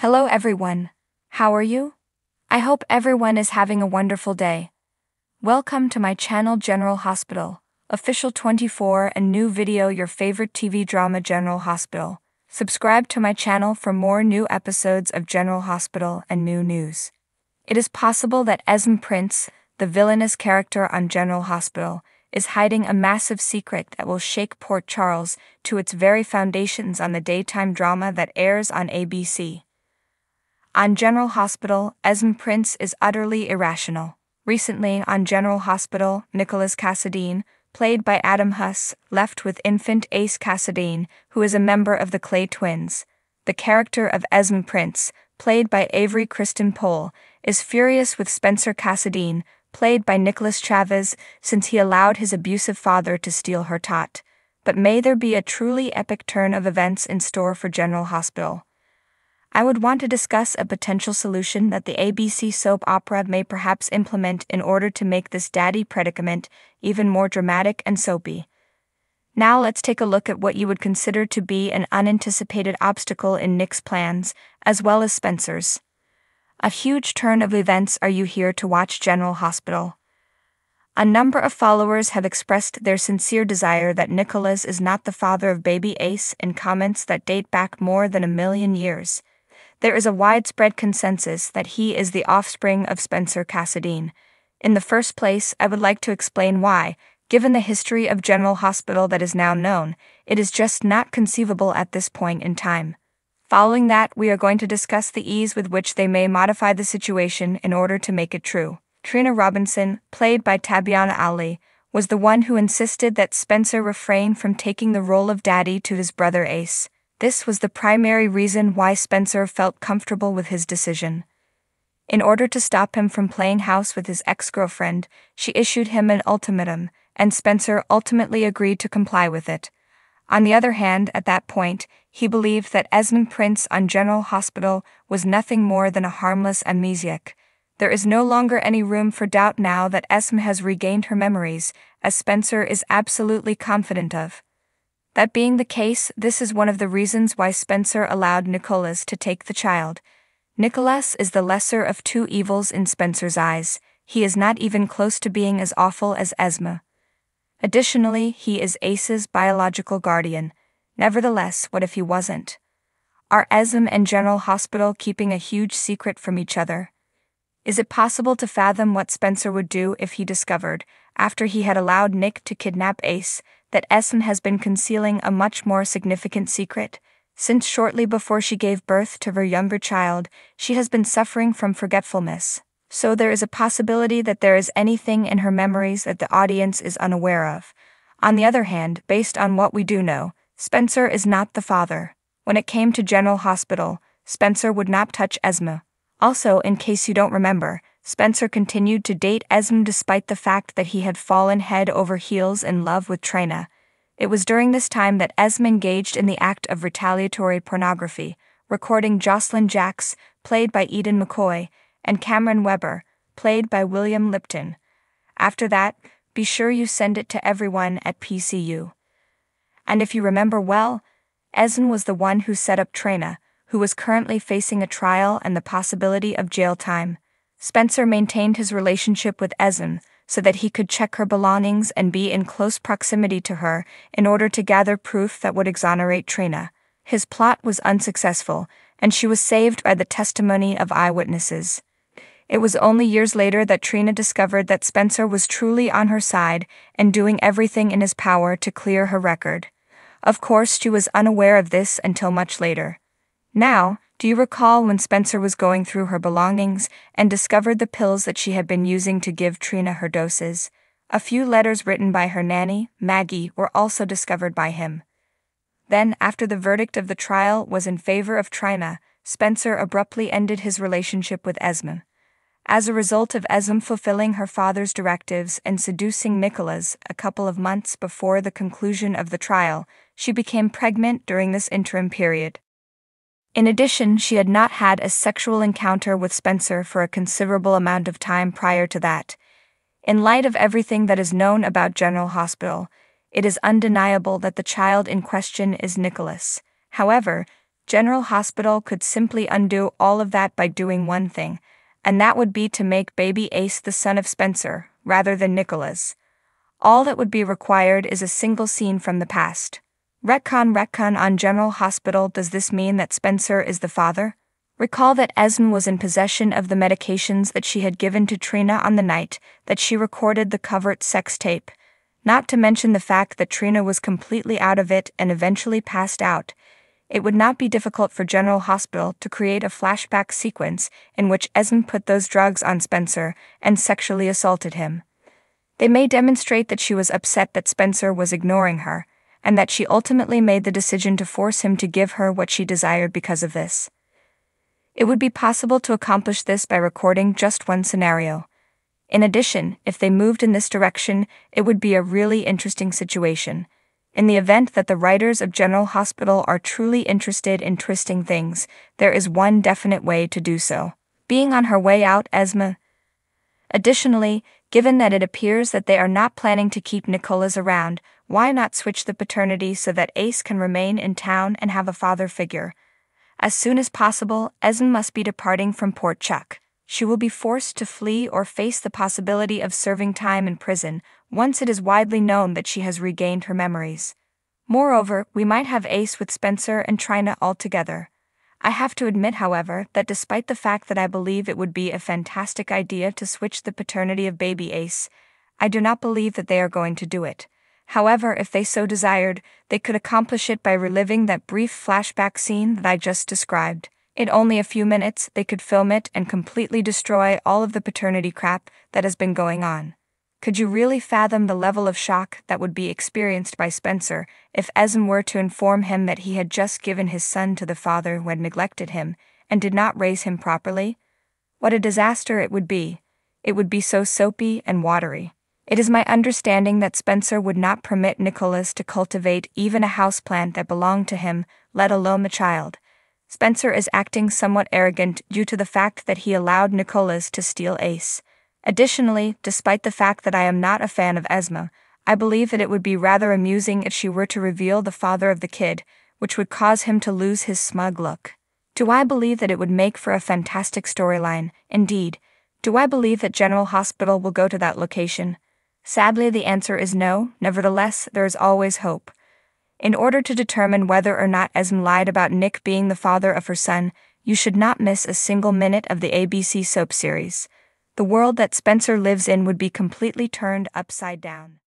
Hello, everyone. How are you? I hope everyone is having a wonderful day. Welcome to my channel General Hospital, official 24 and new video your favorite TV drama General Hospital. Subscribe to my channel for more new episodes of General Hospital and new news. It is possible that Esme Prince, the villainous character on General Hospital, is hiding a massive secret that will shake Port Charles to its very foundations on the daytime drama that airs on ABC. On General Hospital, Esme Prince is utterly irrational. Recently, on General Hospital, Nicholas Cassadine, played by Adam Huss, left with infant Ace Cassadine, who is a member of the Clay twins. The character of Esme Prince, played by Avery Kristen Pohl, is furious with Spencer Cassadine, played by Nicholas Chavez, since he allowed his abusive father to steal her tot. But may there be a truly epic turn of events in store for General Hospital. I would want to discuss a potential solution that the ABC soap opera may perhaps implement in order to make this daddy predicament even more dramatic and soapy. Now let's take a look at what you would consider to be an unanticipated obstacle in Nick's plans, as well as Spencer's. A huge turn of events are you here to watch General Hospital. A number of followers have expressed their sincere desire that Nicholas is not the father of baby Ace in comments that date back more than a million years. There is a widespread consensus that he is the offspring of Spencer Cassadine. In the first place, I would like to explain why, given the history of General Hospital that is now known, it is just not conceivable at this point in time. Following that, we are going to discuss the ease with which they may modify the situation in order to make it true. Trina Robinson, played by Tabyana Ali, was the one who insisted that Spencer refrain from taking the role of daddy to his brother Ace. This was the primary reason why Spencer felt comfortable with his decision. In order to stop him from playing house with his ex girlfriend, she issued him an ultimatum, and Spencer ultimately agreed to comply with it. On the other hand, at that point, he believed that Esme Prince on General Hospital was nothing more than a harmless amnesiac. There is no longer any room for doubt now that Esme has regained her memories, as Spencer is absolutely confident of. That being the case, this is one of the reasons why Spencer allowed Nicholas to take the child. Nicholas is the lesser of two evils in Spencer's eyes, he is not even close to being as awful as Esme. Additionally, he is Ace's biological guardian. Nevertheless, what if he wasn't? Are Esme and General Hospital keeping a huge secret from each other? Is it possible to fathom what Spencer would do if he discovered, after he had allowed Nick to kidnap Ace, that Esme has been concealing a much more significant secret? Since shortly before she gave birth to her younger child, she has been suffering from forgetfulness so there is a possibility that there is anything in her memories that the audience is unaware of. On the other hand, based on what we do know, Spencer is not the father. When it came to General Hospital, Spencer would not touch Esme. Also, in case you don't remember, Spencer continued to date Esme despite the fact that he had fallen head over heels in love with Trina. It was during this time that Esme engaged in the act of retaliatory pornography, recording Jocelyn Jacks, played by Eden McCoy, and Cameron Weber, played by William Lipton. After that, be sure you send it to everyone at PCU. And if you remember well, Esme was the one who set up Trina, who was currently facing a trial and the possibility of jail time. Spencer maintained his relationship with Esme so that he could check her belongings and be in close proximity to her in order to gather proof that would exonerate Trina. His plot was unsuccessful, and she was saved by the testimony of eyewitnesses. It was only years later that Trina discovered that Spencer was truly on her side and doing everything in his power to clear her record. Of course, she was unaware of this until much later. Now, do you recall when Spencer was going through her belongings and discovered the pills that she had been using to give Trina her doses? A few letters written by her nanny, Maggie, were also discovered by him. Then, after the verdict of the trial was in favor of Trina, Spencer abruptly ended his relationship with Esme. As a result of Esme fulfilling her father's directives and seducing Nicholas a couple of months before the conclusion of the trial, she became pregnant during this interim period. In addition, she had not had a sexual encounter with Spencer for a considerable amount of time prior to that. In light of everything that is known about General Hospital, it is undeniable that the child in question is Nicholas. However, General Hospital could simply undo all of that by doing one thing, and that would be to make baby Ace the son of Spencer, rather than Nicholas. All that would be required is a single scene from the past. Retcon retcon on General Hospital does this mean that Spencer is the father? Recall that Esme was in possession of the medications that she had given to Trina on the night that she recorded the covert sex tape, not to mention the fact that Trina was completely out of it and eventually passed out. It would not be difficult for General Hospital to create a flashback sequence in which Esme put those drugs on Spencer and sexually assaulted him. They may demonstrate that she was upset that Spencer was ignoring her, and that she ultimately made the decision to force him to give her what she desired because of this. It would be possible to accomplish this by recording just one scenario. In addition, if they moved in this direction, it would be a really interesting situation. In the event that the writers of General Hospital are truly interested in twisting things, there is one definite way to do so. Being on her way out, Esme. Additionally, given that it appears that they are not planning to keep Nicholas around, why not switch the paternity so that Ace can remain in town and have a father figure? As soon as possible, Esme must be departing from Port Chuck. She will be forced to flee or face the possibility of serving time in prison once it is widely known that she has regained her memories. Moreover, we might have Ace with Spencer and Trina all together. I have to admit, however, that despite the fact that I believe it would be a fantastic idea to switch the paternity of baby Ace, I do not believe that they are going to do it. However, if they so desired, they could accomplish it by reliving that brief flashback scene that I just described. In only a few minutes, they could film it and completely destroy all of the paternity crap that has been going on. Could you really fathom the level of shock that would be experienced by Spencer if Esme were to inform him that he had just given his son to the father who had neglected him and did not raise him properly? What a disaster it would be! It would be so soapy and watery. It is my understanding that Spencer would not permit Nicholas to cultivate even a houseplant that belonged to him, let alone the child. Spencer is acting somewhat arrogant due to the fact that he allowed Nicholas to steal Ace. Additionally, despite the fact that I am not a fan of Esme, I believe that it would be rather amusing if she were to reveal the father of the kid, which would cause him to lose his smug look. Do I believe that it would make for a fantastic storyline? Indeed. Do I believe that General Hospital will go to that location? Sadly, the answer is no, nevertheless, there is always hope. In order to determine whether or not Esme lied about Nick being the father of her son, you should not miss a single minute of the ABC soap series. The world that Spencer lives in would be completely turned upside down.